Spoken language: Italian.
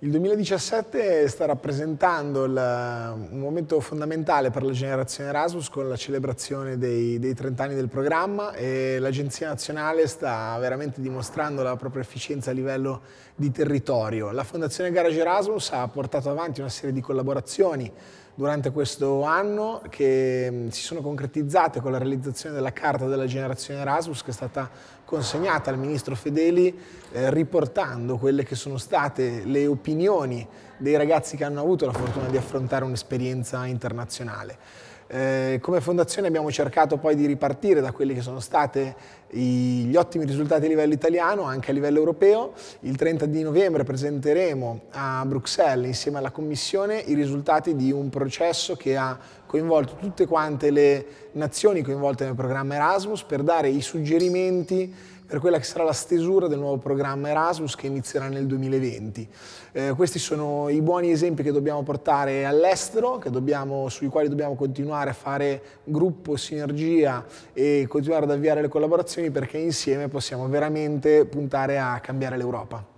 Il 2017 sta rappresentando il, un momento fondamentale per la generazione Erasmus con la celebrazione dei, dei 30 anni del programma e l'Agenzia Nazionale sta veramente dimostrando la propria efficienza a livello di territorio. La Fondazione Garage Erasmus ha portato avanti una serie di collaborazioni durante questo anno che mm, si sono concretizzate con la realizzazione della Carta della Generazione Erasmus che è stata consegnata al Ministro Fedeli eh, riportando quelle che sono state le opinioni dei ragazzi che hanno avuto la fortuna di affrontare un'esperienza internazionale. Eh, come fondazione abbiamo cercato poi di ripartire da quelli che sono stati gli ottimi risultati a livello italiano, anche a livello europeo. Il 30 di novembre presenteremo a Bruxelles insieme alla Commissione i risultati di un processo che ha coinvolto tutte quante le nazioni coinvolte nel programma Erasmus per dare i suggerimenti per quella che sarà la stesura del nuovo programma Erasmus che inizierà nel 2020. Eh, questi sono i buoni esempi che dobbiamo portare all'estero, sui quali dobbiamo continuare a fare gruppo, sinergia e continuare ad avviare le collaborazioni perché insieme possiamo veramente puntare a cambiare l'Europa.